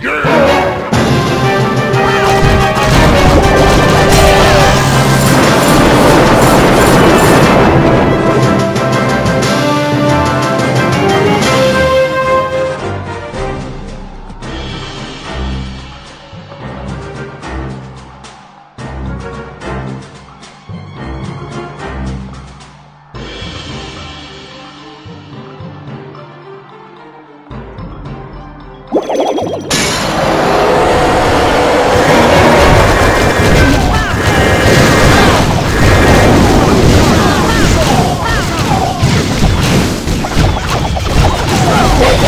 you Whoa!